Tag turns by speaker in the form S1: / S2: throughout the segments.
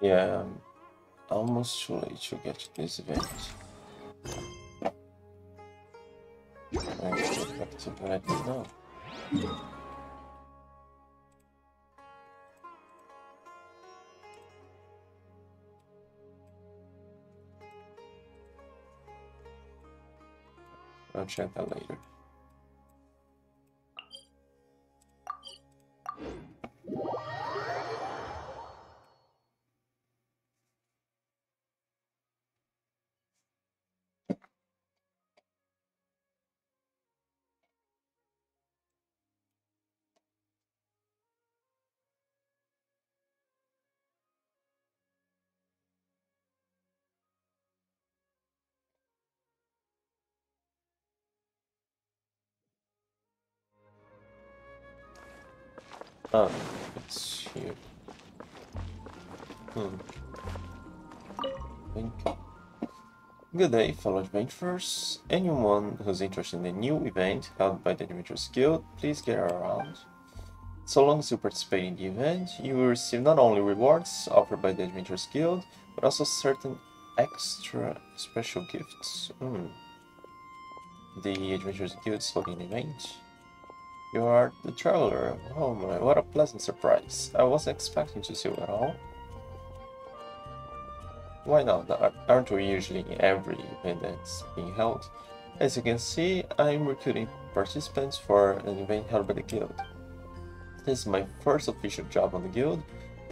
S1: Yeah, I'm almost too late to get to this event. I'll check that later. Oh, it's here. Hmm. Good day, fellow adventurers. Anyone who's interested in the new event held by the Adventurers Guild, please get around. So long as you participate in the event, you will receive not only rewards offered by the Adventurers Guild, but also certain extra special gifts. Hmm. The Adventurers Guild slogan event. You are the traveler. Oh my, what a pleasant surprise. I wasn't expecting to see you at all. Why not? Aren't we usually in every event that's being held? As you can see, I'm recruiting participants for an event held by the guild. This is my first official job on the guild,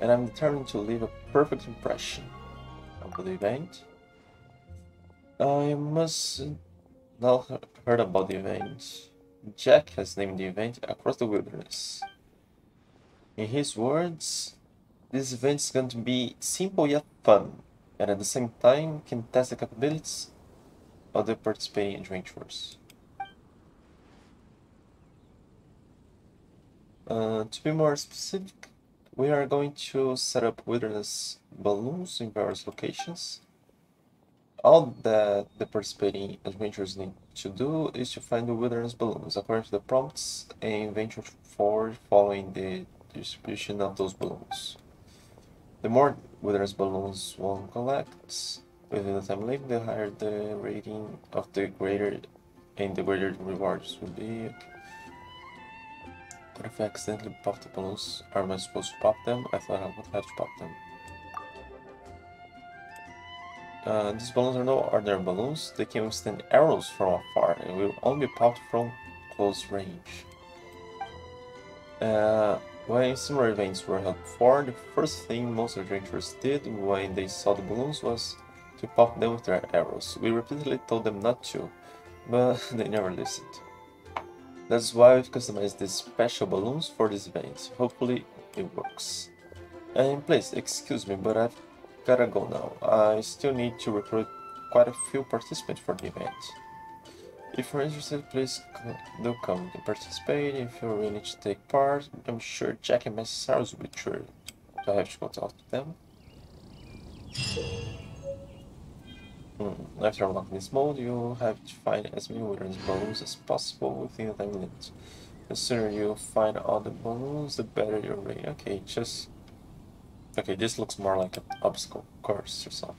S1: and I'm determined to leave a perfect impression of the event. I must not heard about the event. Jack has named the event Across the Wilderness. In his words, this event is going to be simple yet fun, and at the same time can test the capabilities of the participating adventurers. Uh, to be more specific, we are going to set up wilderness balloons in various locations all that the participating adventurers need to do is to find the wilderness balloons according to the prompts and venture forward following the distribution of those balloons. The more wilderness balloons one collects within the time limit, the higher the rating of the greater and the greater the rewards will be. But if I accidentally pop the balloons, am I supposed to pop them? I thought I would have to pop them. Uh, these balloons are no ordinary balloons, they can withstand arrows from afar and will only be popped from close range. Uh, when similar events were held before, the first thing most adventurers did when they saw the balloons was to pop them with their arrows. We repeatedly told them not to, but they never listened. That's why we've customized these special balloons for these events. Hopefully it works. And please, excuse me, but I've gotta go now. I still need to recruit quite a few participants for the event. If you're interested, please do come and participate. If you're willing to take part, I'm sure Jack and Messrs. will be sure to have to go talk to them. Hmm. After unlocking this mode, you'll have to find as many wilderness balloons as possible within the time limit. The sooner you find all the balloons, the better your rate. Okay, just Okay, this looks more like an obstacle course or something.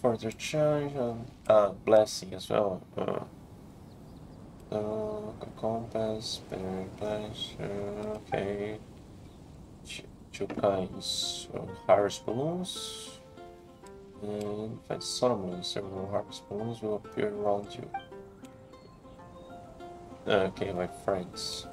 S1: Further challenge and uh, blessing as well. Uh, uh, compass, better pleasure, okay. Two kinds of harvest balloons. And find Solomon, several harvest balloons will appear around you. Okay, my friends.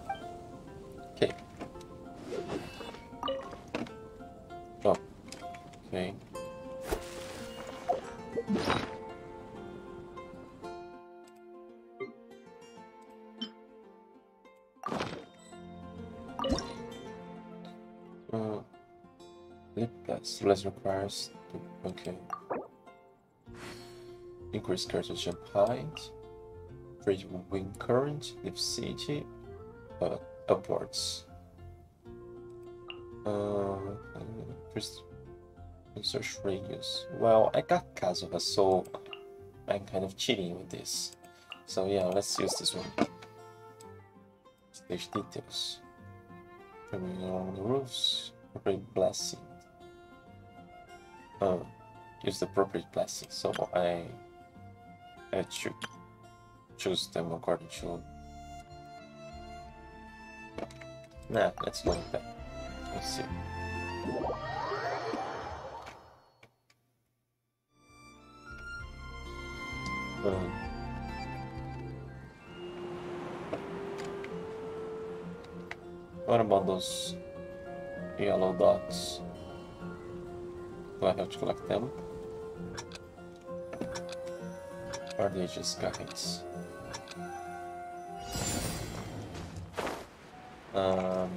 S1: Less requires okay. Increase character jump height, create wind current, lift city, uh, upwards. Uh, first search radius. Well, I got Kazuha, so I'm kind of cheating with this. So yeah, let's use this one. Stage details. Coming along the roofs, great blessing. Uh, use the appropriate plastic, so I I to choose them according to. Nah, let's go. Let's see. Um, what about those yellow dots? Do I have to collect them? Or are they just guys? Um,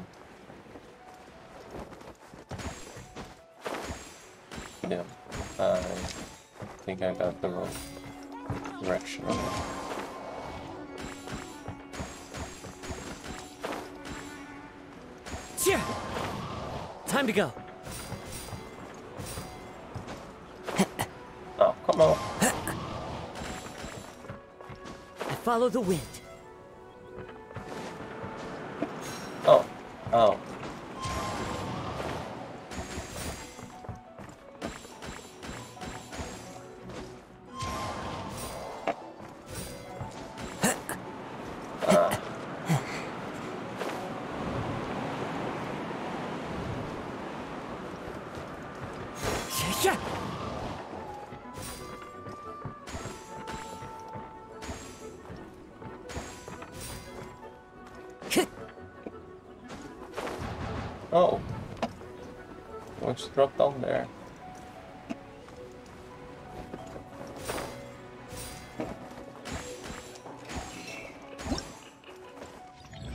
S1: yeah, I think I got the wrong direction on.
S2: Time to go. Follow the wind.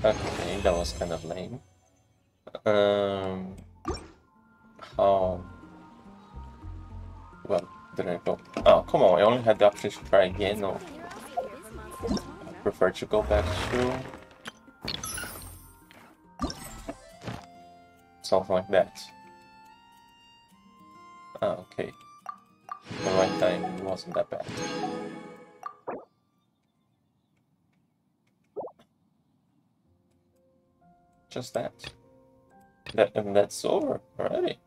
S1: Okay, that was kind of lame. Um, how? Well, did I go? Oh, come on! I only had the option to try again. No, I prefer to go back to something like that. Ah, okay. The right time wasn't that bad. Just that. That and that's over already.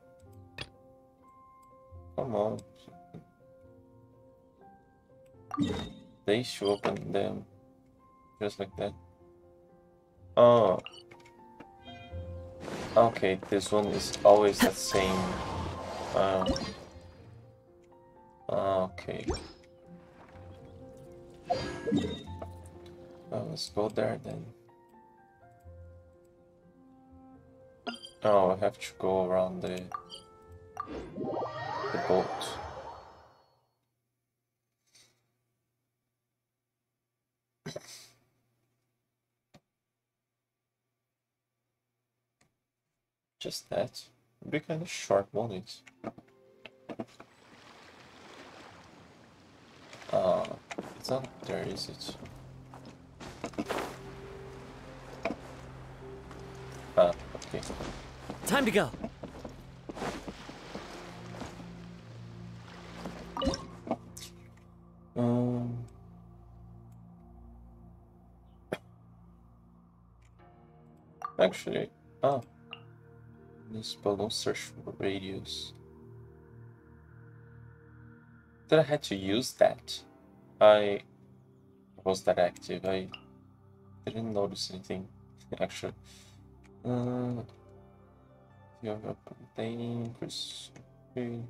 S1: Come on. They should open them just like that. Oh. Okay, this one is always the same. Um, okay. Oh, let's go there then. Oh, I have to go around the the boat. Just that. Be kind of short, won't it? Uh, it's not there, is it? Ah, okay.
S2: Time to go.
S1: Um. Actually, ah, this balloon search for radius. Did I had to use that? I was that active. I didn't notice anything actually. Uh, Chris,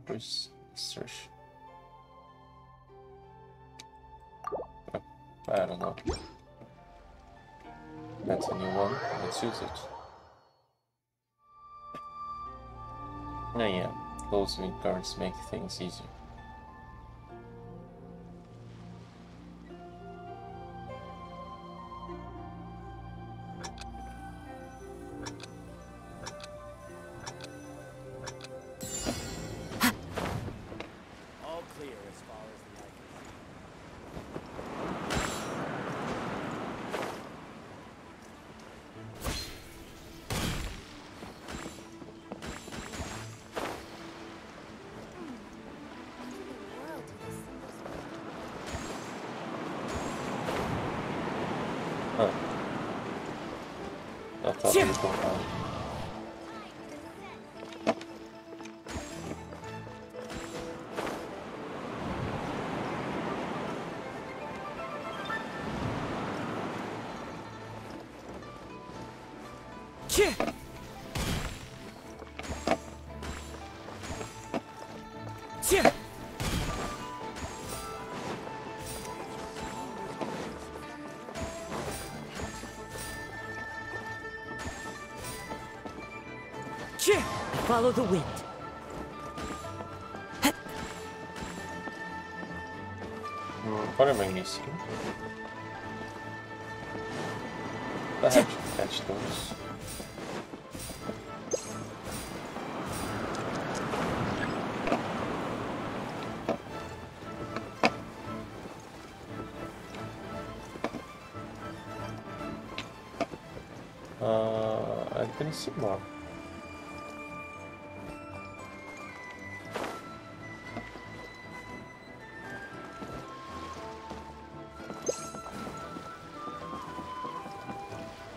S1: Chris search. I don't know. That's a new one. Let's use it. Oh yeah, those cards make things easier.
S3: Follow the wind.
S1: Hmm, what am I missing? I have to catch those.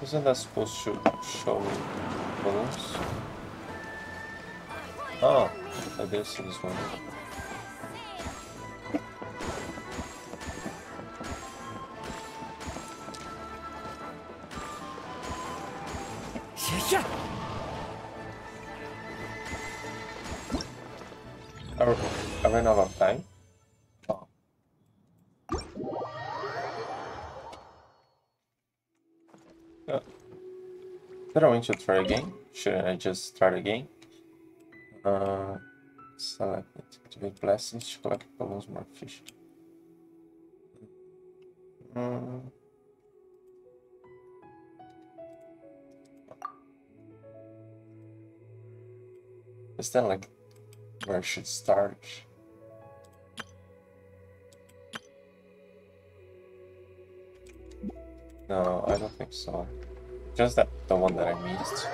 S1: Isn't that supposed to show balloons? Oh, I guess this one. To try again? Shouldn't I just start again? Uh, select it. Activate blessings to collect balloons more fish. Mm. Is that like where I should start? No, I don't think so. Just that the one that I oh, missed.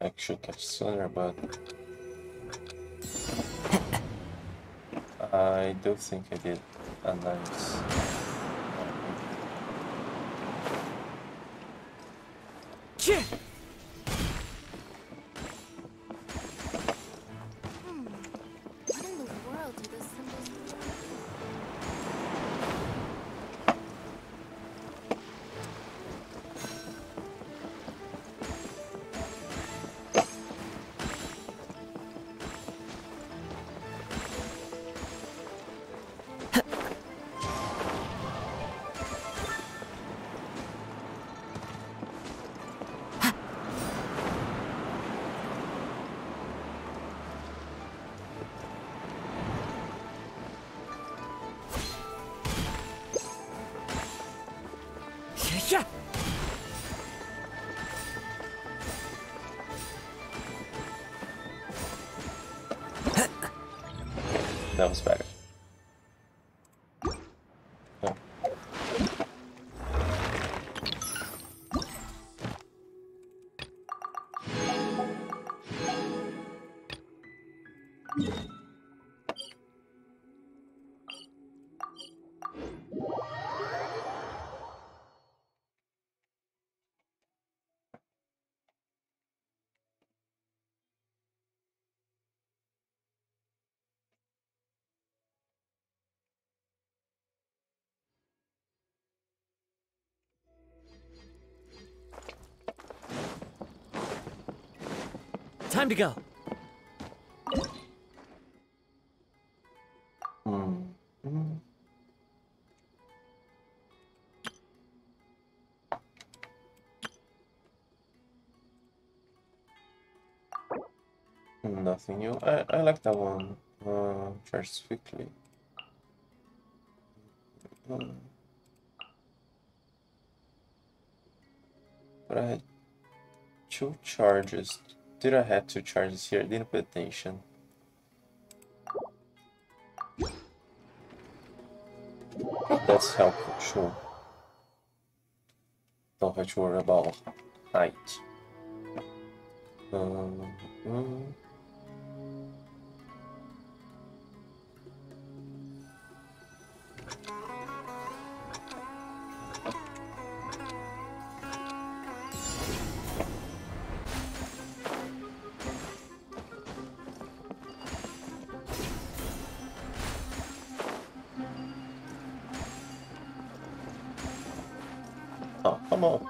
S1: I should catch sooner, but I do think I did a nice.
S4: What
S1: That was
S3: Time to go.
S1: Nothing new. I, I like that one. Uh, charge quickly. Hmm. But I had two charges. Did I have two charges here? Didn't pay attention. That's helpful, sure. Don't have to worry about height. Um, mm. Oh,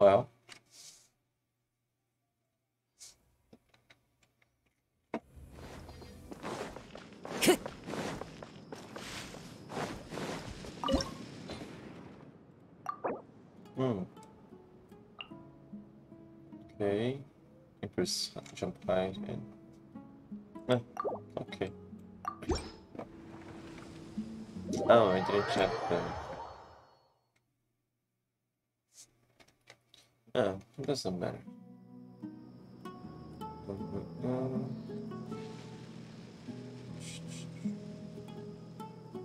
S1: Well, hmm. Okay. Increase jump height and. Eh, okay. Oh, I didn't check them. Oh, it doesn't matter.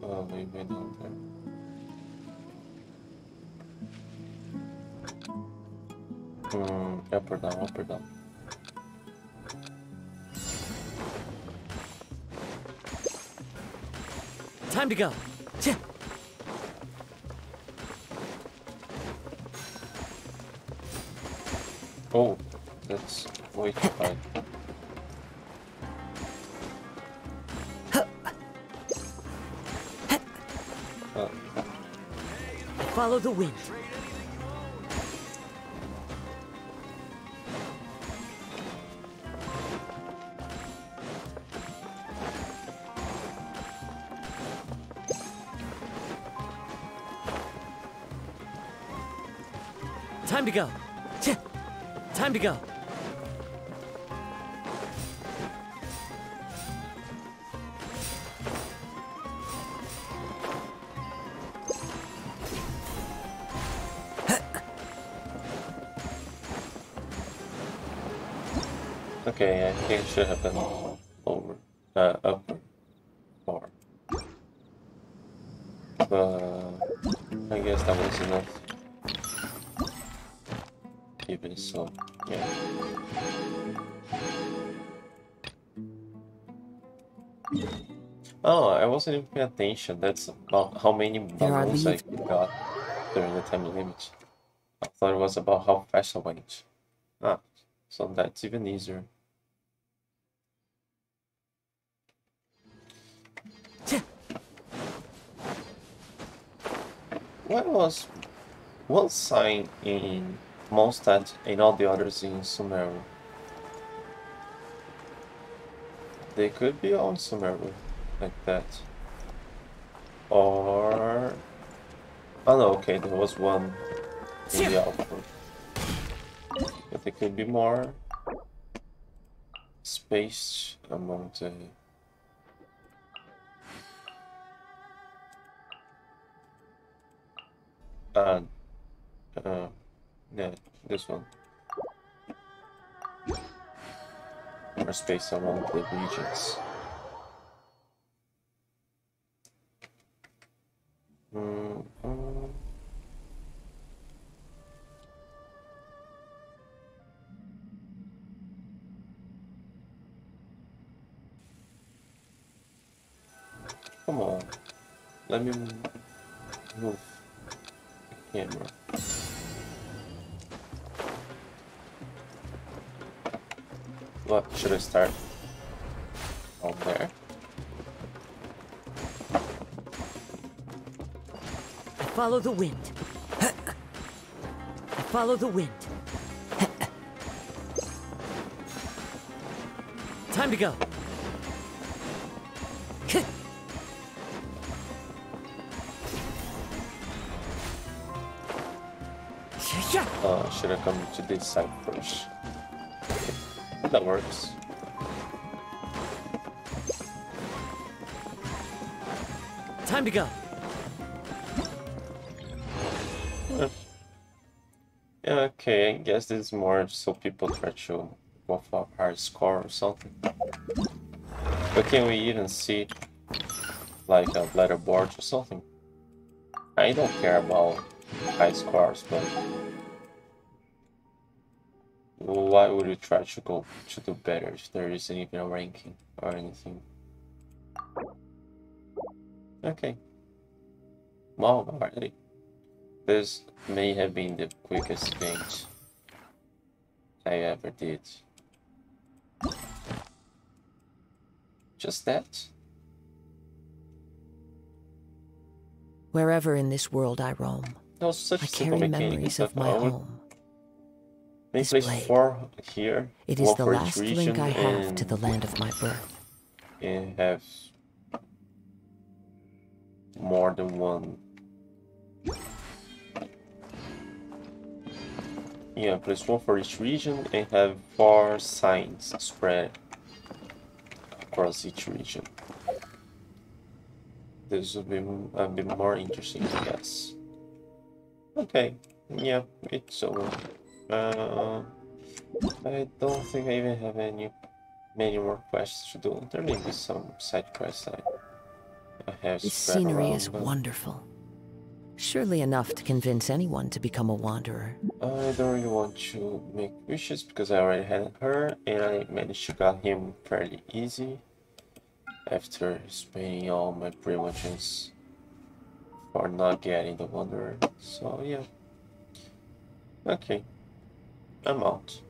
S1: Oh, maybe down there. Mm, up or down, up or down.
S3: Time to go.
S1: Oh, that's way too high.
S3: Follow the wind. Go. Time to go.
S1: okay, I think it should have been over, uh, upper bar. But I guess that was enough. Even so, yeah. Oh, I wasn't even paying attention. That's about how many balloons I got during the time limit. I thought it was about how fast I went. Ah, so that's even easier. What was one sign in Mondstadt and all the others in Sumeru? They could be on Sumeru, like that. Or... Oh no, okay, there was one in the output. But there could be more spaced among the... Uh, uh, yeah, this one. More space among the regions. Come on, let me move the camera. What should I start? On there.
S3: Follow the wind. Follow the wind. Time to go.
S1: Uh, should I come to this side first. That works.
S3: Time to go.
S1: Okay, I guess this is more so people try to go for a higher score or something. But can we even see like a letterboard or something? I don't care about high scores, but why would you try to go to do better if there isn't even a ranking or anything? Okay. Wow, already. This may have been the quickest paint I ever did. Just that?
S3: Wherever in this world I roam,
S1: such
S3: I carry memories of my home.
S1: Place
S3: blade.
S1: four here.
S3: It is the last link I have to
S1: and-
S3: the land of my birth.
S1: and have more than one. Yeah, place one for each region and have four signs spread across each region. This would be uh, a bit more interesting, I guess. Okay, yeah, it's over. Uh, I don't think I even have any many more quests to do. There may be some side quests I, I have
S3: This scenery
S1: around,
S3: is
S1: but
S3: wonderful. Surely enough to convince anyone to become a wanderer.
S1: I don't really want to make wishes because I already had her and I managed to get him fairly easy after spending all my primogems for not getting the wanderer. So yeah. Okay. I'm out.